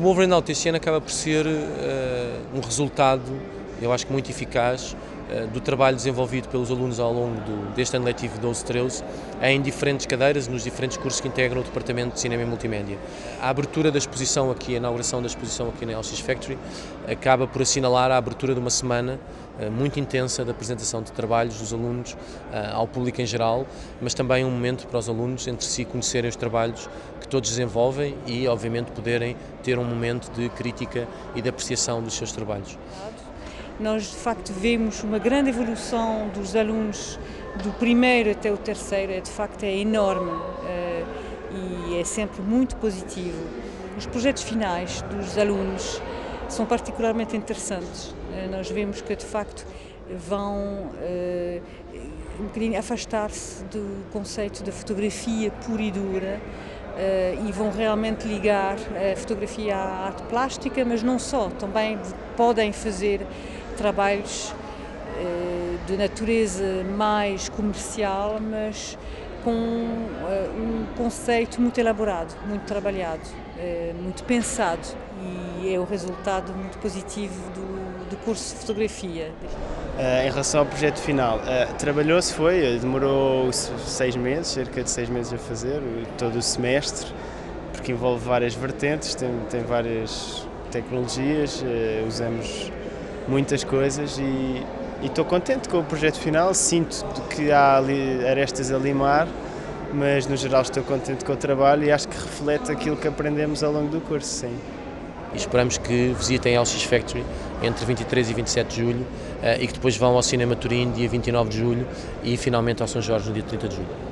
Wolverine Out este ano acaba por ser uh, um resultado, eu acho que muito eficaz, uh, do trabalho desenvolvido pelos alunos ao longo do, deste ano letivo 12-13 em diferentes cadeiras, nos diferentes cursos que integram o Departamento de Cinema e Multimédia. A abertura da exposição aqui, a inauguração da exposição aqui na LX Factory, acaba por assinalar a abertura de uma semana muito intensa da apresentação de trabalhos dos alunos ao público em geral, mas também um momento para os alunos entre si conhecerem os trabalhos todos desenvolvem e, obviamente, poderem ter um momento de crítica e de apreciação dos seus trabalhos. Nós, de facto, vemos uma grande evolução dos alunos do primeiro até o terceiro, é, de facto é enorme uh, e é sempre muito positivo. Os projetos finais dos alunos são particularmente interessantes. Uh, nós vemos que, de facto, vão uh, um bocadinho afastar-se do conceito da fotografia pura e dura Uh, e vão realmente ligar a fotografia à arte plástica, mas não só, também podem fazer trabalhos uh, de natureza mais comercial, mas com uh, um conceito muito elaborado, muito trabalhado, muito pensado e é o resultado muito positivo do, do curso de fotografia. Uh, em relação ao projeto final, uh, trabalhou-se, foi, demorou seis meses, cerca de seis meses a fazer, todo o semestre, porque envolve várias vertentes, tem, tem várias tecnologias, uh, usamos muitas coisas e estou contente com o projeto final, sinto que há ali arestas a limar, mas no geral estou contente com o trabalho e acho que reflete aquilo que aprendemos ao longo do curso, sim e esperamos que visitem a LX Factory entre 23 e 27 de julho eh, e que depois vão ao Cinema Turim dia 29 de julho e finalmente ao São Jorge no dia 30 de julho.